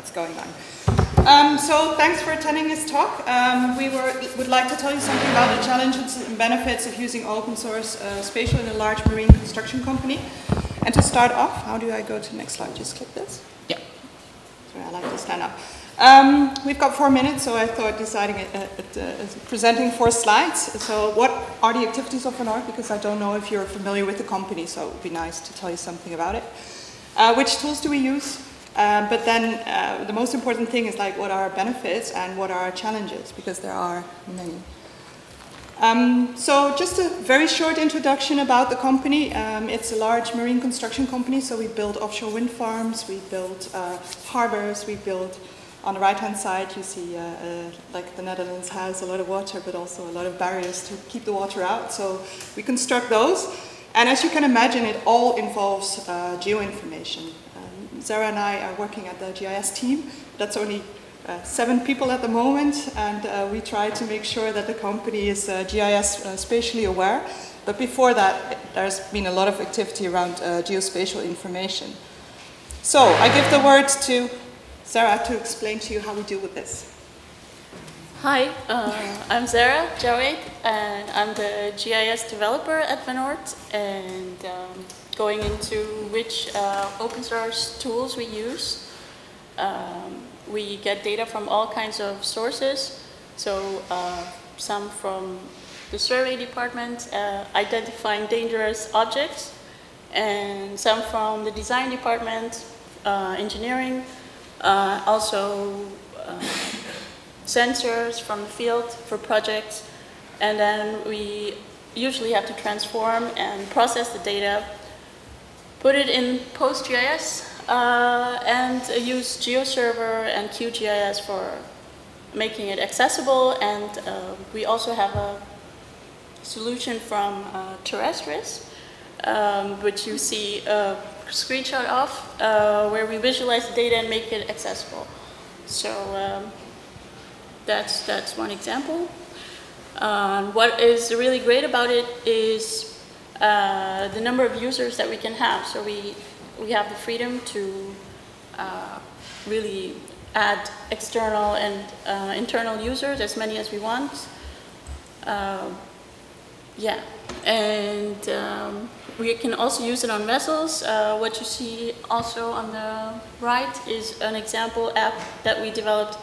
what's going on. Um, so thanks for attending this talk. Um, we were, would like to tell you something about the challenges and benefits of using open source uh, spatial in a large marine construction company. And to start off, how do I go to the next slide? Just click this? Yeah. Sorry, I like to stand up. Um, we've got four minutes, so I thought deciding it, uh, uh, presenting four slides. So what are the activities of Van Oord? Because I don't know if you're familiar with the company, so it would be nice to tell you something about it. Uh, which tools do we use? Uh, but then uh, the most important thing is like what are our benefits and what are our challenges, because there are many. Um, so just a very short introduction about the company. Um, it's a large marine construction company, so we build offshore wind farms, we build uh, harbors, we build on the right-hand side, you see uh, uh, like the Netherlands has a lot of water, but also a lot of barriers to keep the water out. So we construct those. And as you can imagine, it all involves uh, geoinformation. Um, Zara and I are working at the GIS team. That's only uh, seven people at the moment, and uh, we try to make sure that the company is uh, GIS spatially aware. But before that, there's been a lot of activity around geospatial information. So I give the word to Sarah to explain to you how we deal with this. Hi, uh, I'm Sarah Jawed, and I'm the GIS developer at Van Oord. And um, going into which uh, open source tools we use, um, we get data from all kinds of sources. So uh, some from the survey department, uh, identifying dangerous objects, and some from the design department, uh, engineering, uh, also sensors from the field for projects. And then we usually have to transform and process the data, put it in PostGIS, uh, and use GeoServer and QGIS for making it accessible. And uh, we also have a solution from uh, Terrestris, um, which you see a screenshot of uh, where we visualize the data and make it accessible. So um, that's, that's one example. Um, what is really great about it is uh, the number of users that we can have. So we, we have the freedom to uh, really add external and uh, internal users, as many as we want. Uh, yeah, and um, we can also use it on vessels. Uh, what you see also on the right is an example app that we developed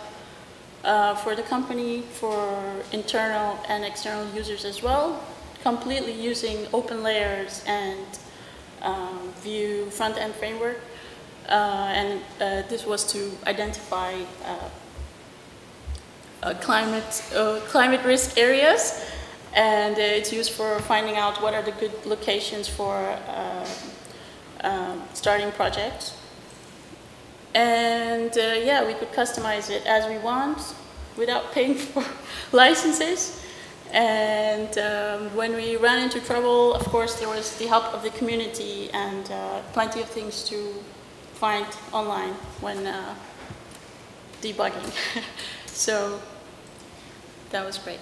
uh, for the company for internal and external users as well, completely using OpenLayers and um, Vue front-end framework. Uh, and uh, this was to identify uh, uh, climate, climate risk areas and uh, it's used for finding out what are the good locations for uh, um, starting projects. And uh, yeah, we could customize it as we want without paying for licenses. And um, when we ran into trouble, of course, there was the help of the community and uh, plenty of things to find online when uh, debugging. so that was great.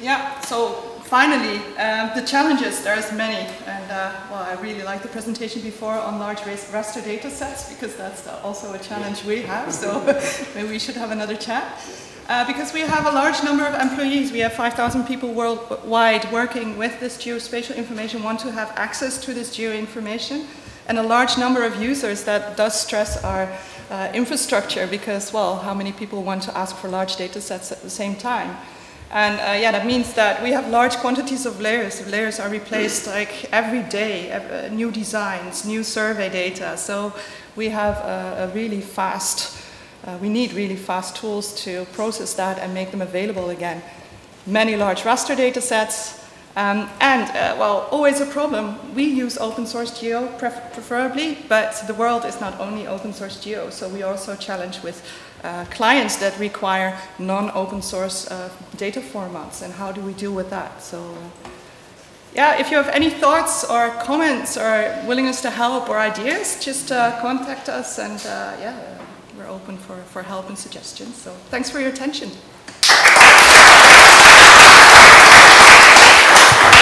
Yeah, so finally, uh, the challenges, there's many. And uh, well, I really liked the presentation before on large raster data sets because that's also a challenge we have. So maybe we should have another chat. Uh, because we have a large number of employees, we have 5,000 people worldwide working with this geospatial information, want to have access to this geo information, and a large number of users that does stress our uh, infrastructure because, well, how many people want to ask for large data sets at the same time? And uh, yeah, that means that we have large quantities of layers. Layers are replaced like every day, uh, new designs, new survey data. So we have a, a really fast, uh, we need really fast tools to process that and make them available again. Many large raster data sets. Um, and, uh, well, always a problem. We use open source geo preferably, but the world is not only open source geo. So we also challenge with uh, clients that require non-open source uh, data formats and how do we deal with that. So uh, yeah, if you have any thoughts or comments or willingness to help or ideas, just uh, contact us and uh, yeah, we're open for, for help and suggestions. So thanks for your attention.